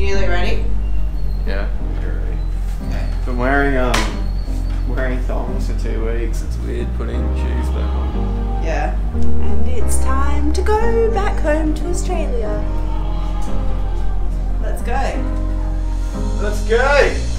You nearly ready? Yeah, you're ready. Okay. Been wearing um wearing thongs for two weeks. It's weird putting shoes back on. Yeah. And it's time to go back home to Australia. Let's go. Let's go!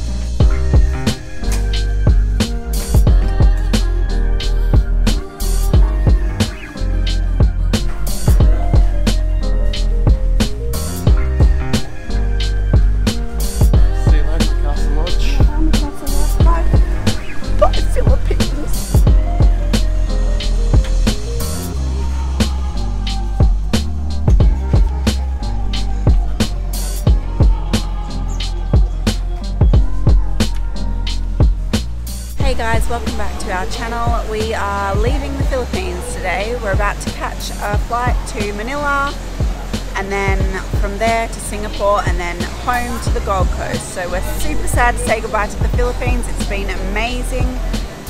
Guys, welcome back to our channel. We are leaving the Philippines today. We're about to catch a flight to Manila and then from there to Singapore and then home to the Gold Coast. So we're super sad to say goodbye to the Philippines. It's been amazing,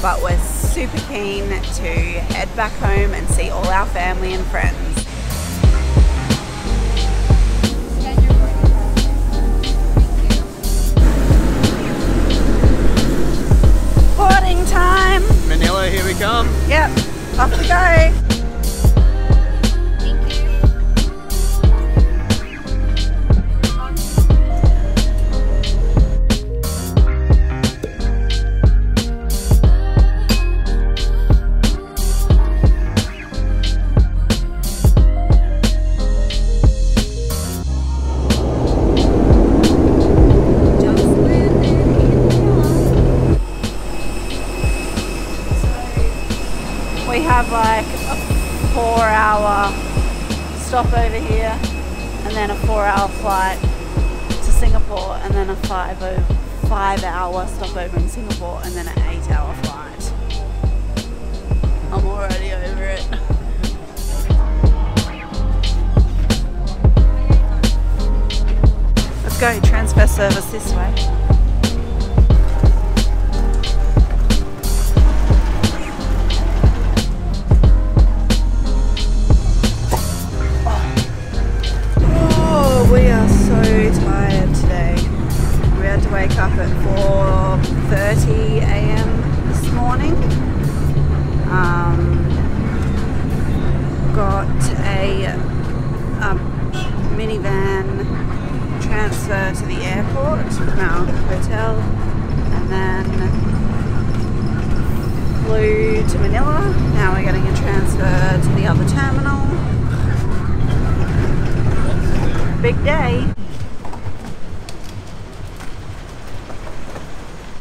but we're super keen to head back home and see all our family and friends. Boarding time! Manila, here we come. Yep, off we go! Four hour stop over here and then a four hour flight to Singapore and then a five, five hour stopover in Singapore and then an eight hour flight. I'm already over it. Let's go, transfer service this way. A minivan transfer to the airport from our hotel, and then flew to Manila. Now we're getting a transfer to the other terminal big day.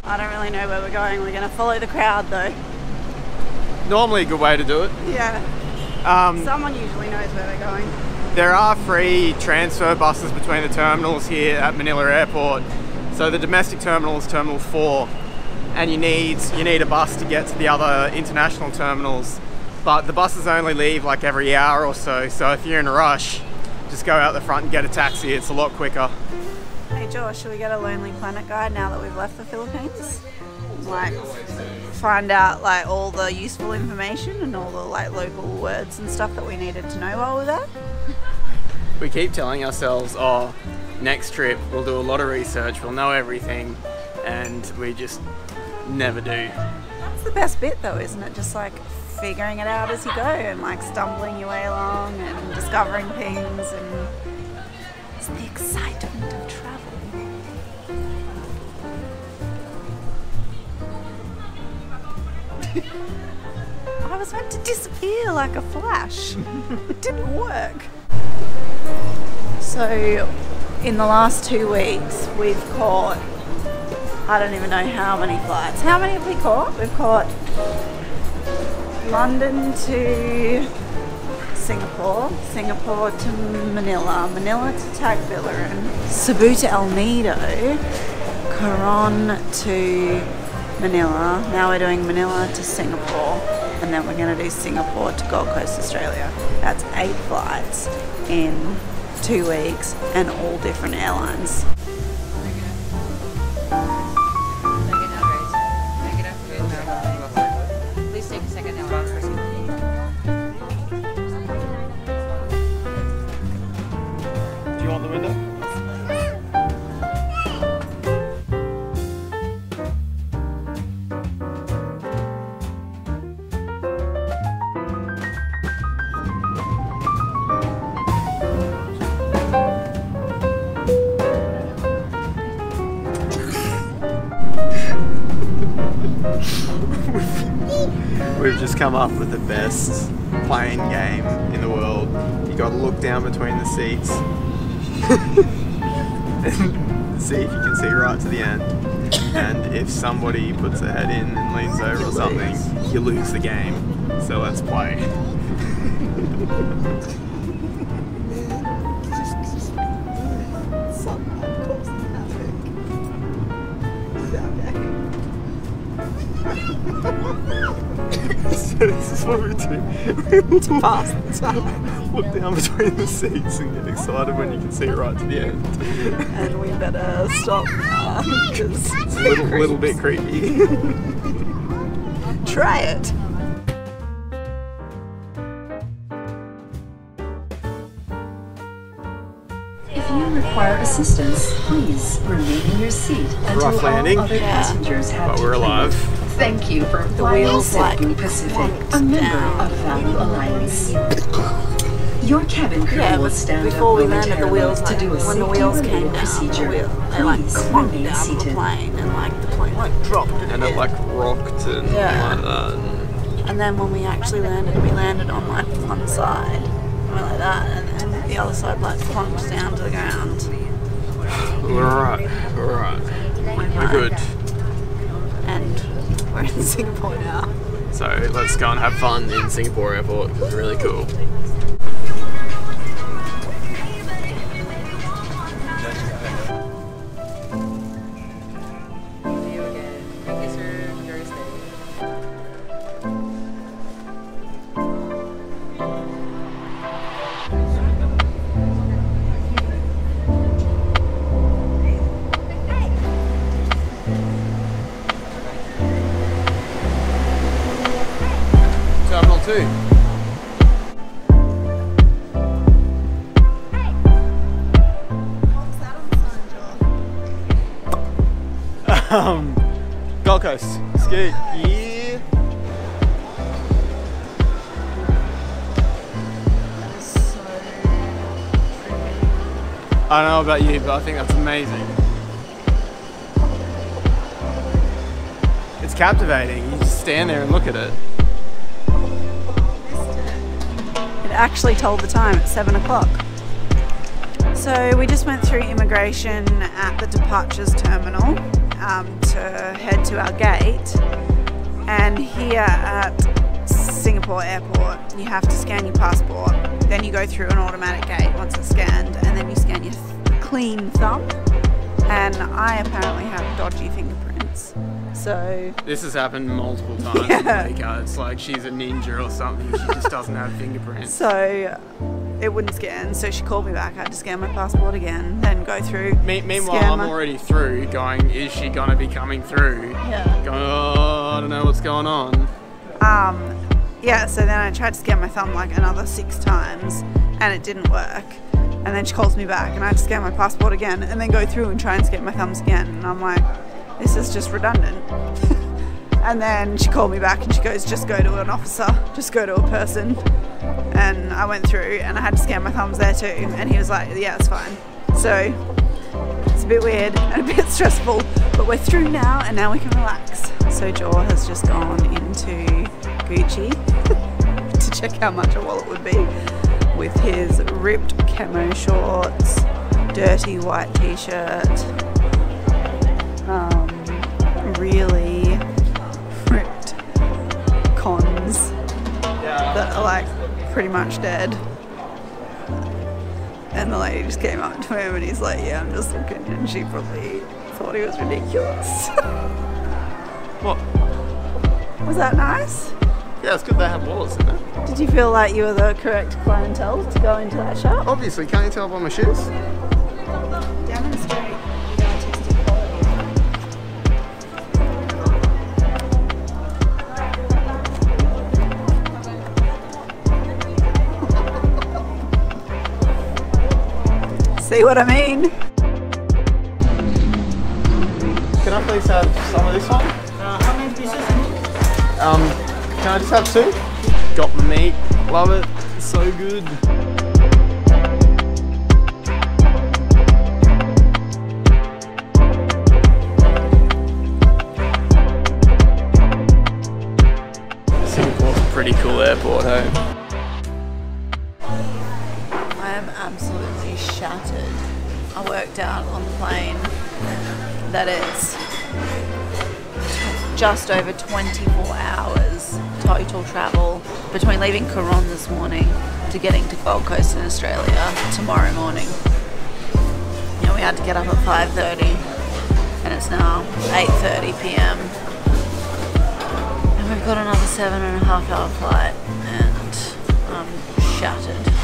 I don't really know where we're going. We're going to follow the crowd though. Normally a good way to do it. Yeah. Um, Someone usually knows where they're going. There are free transfer buses between the terminals here at Manila Airport. So the domestic terminal is Terminal 4 and you need you need a bus to get to the other international terminals. But the buses only leave like every hour or so. So if you're in a rush, just go out the front and get a taxi. It's a lot quicker. Hey Josh, should we get a Lonely Planet guide now that we've left the Philippines? Like, find out like all the useful information and all the like local words and stuff that we needed to know while we we're there. We keep telling ourselves, oh, next trip we'll do a lot of research, we'll know everything, and we just never do. That's the best bit though, isn't it? Just like figuring it out as you go and like stumbling your way along and discovering things and it's the excitement of travel. I was meant to disappear like a flash. it didn't work. So, in the last two weeks, we've caught I don't even know how many flights. How many have we caught? We've caught London to Singapore, Singapore to Manila, Manila to Tagbilaran, Cebu to El Nido, Coron to Manila. Now we're doing Manila to Singapore, and then we're going to do Singapore to Gold Coast, Australia. That's eight flights in two weeks and all different airlines. Come up with the best playing game in the world. You got to look down between the seats and see if you can see right to the end. And if somebody puts their head in and leans over or something, you lose the game. So let's play. this is what we do. to pass the time. Look down between the seats and get excited when you can see right to the end. And we better stop now because It's a little, little bit creepy. Try it. If you require assistance, please remain in your seat until Rough all landing. other Yeah. passengers have But we're alive. Thank you for The flying wheels, like, Pacific, a member of Value Alliance. Your cabin crew Yeah, will stand before up we landed, the wheels to like, do a when the safety wheels came down, procedure. the wheel, they like Please clunked remain down the plane, and like the plane like dropped it. and it like rocked and Yeah. like that. And then when we actually landed, we landed on like one side, and we're like that, and then the other side like plunked down to the ground. We're alright. We're alright. We're good. And we're in Singapore now. So let's go and have fun in Singapore airport. It's really cool. Terminal 2. Um, Gold Coast. Scoot. Yeah. I don't know about you, but I think that's amazing. It's captivating. You just stand there and look at it. Actually told the time at seven o'clock. So we just went through immigration at the departures terminal um, to head to our gate. And here at Singapore Airport, you have to scan your passport. Then you go through an automatic gate once it's scanned, and then you scan your th- clean thumb. And I apparently have dodgy fingerprints. So This has happened multiple times Yeah. with Mika. It's like she's a ninja or something. She just doesn't have fingerprints. So it wouldn't scan. So she called me back. I had to scan my passport again, then go through. Me- meanwhile, I'm my- already through, going, is she gonna be coming through? Yeah. Going, oh, I don't know what's going on. Um, yeah. So then I tried to scan my thumb like another six times, and it didn't work. And then she calls me back, and I had to scan my passport again, and then go through and try and scan my thumbs again. And I'm like, this is just redundant. and then she called me back, and she goes, just go to an officer, just go to a person. And I went through, and I had to scan my thumbs there too. And he was like, yeah, it's fine. So It's a bit weird and a bit stressful, but we're through now and now we can relax. So Josh has just gone into Gucci to check how much a wallet would be with his ripped camo shorts, dirty white t-shirt, really ripped cons that are like pretty much dead. And the lady just came up to him and he's like, Yeah, I'm just looking. And she probably thought he was ridiculous. What? was that nice? Yeah, it's good they have wallets in there. Did you feel like you were the correct clientele to go into that shop? Obviously, can't you tell by my shoes? See what I mean? Can I please have some of this one? Uh, how many pieces? Um, can I just have two? Got the meat. Love it. It's so good. Singapore's a pretty cool airport, hey? Absolutely shattered. I worked out on the plane that it's just over 24 hours total travel between leaving Coron this morning to getting to Gold Coast in Australia tomorrow morning. You know, we had to get up at 5.30 and it's now 8.30 p.m. And we've got another seven and a half hour flight and I'm shattered.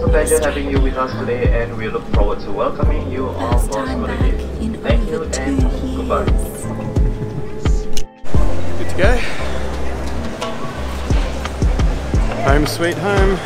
Was a pleasure having you with us today, and we look forward to welcoming you on First board time for again. in Thank you and goodbye. Good to go. Home sweet home.